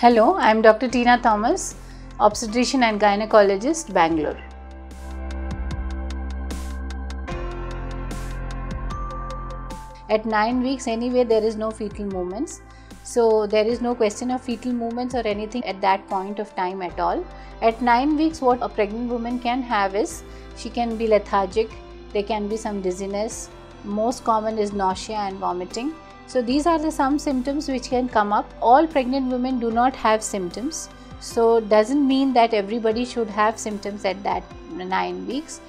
Hello, I am Dr. Teena Thomas, obstetrician and gynecologist, Bangalore. At 9 weeks anyway there is no fetal movements. So there is no question of fetal movements or anything at that point of time at all. At 9 weeks what a pregnant woman can have is she can be lethargic, there can be some dizziness, most common is nausea and vomiting. So these are the some symptoms which can come up. All pregnant women do not have symptoms. So doesn't mean that everybody should have symptoms at that 9 weeks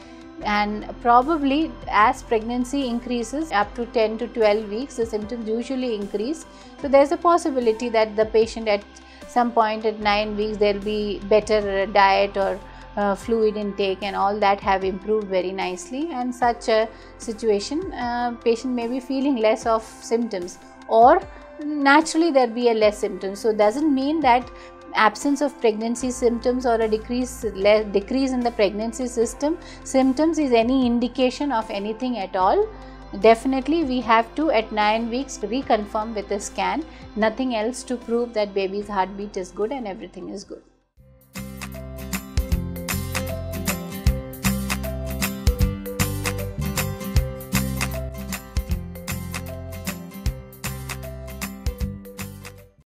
and probably as pregnancy increases up to 10 to 12 weeks the symptoms usually increase so there's a possibility that the patient at some point at 9 weeks there'll be better diet or uh, fluid intake and all that have improved very nicely. And such a situation uh, patient may be feeling less of symptoms or naturally there be a less symptoms. So doesn't mean that absence of pregnancy symptoms or a decrease decrease in the pregnancy system symptoms is any indication of anything at all. Definitely we have to at 9 weeks reconfirm with a scan. Nothing else to prove that baby's heartbeat is good and everything is good